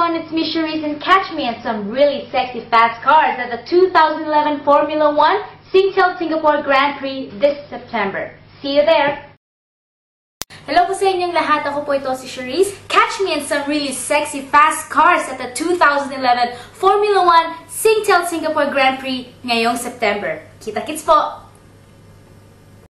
everyone, it's me and catch me in some really sexy fast cars at the 2011 Formula One Singtel Singapore Grand Prix this September. See you there! Hello po sa inyong lahat. Ako po ito si Cherise. Catch me in some really sexy fast cars at the 2011 Formula One Singtel Singapore Grand Prix ngayong September. Kita-kits po!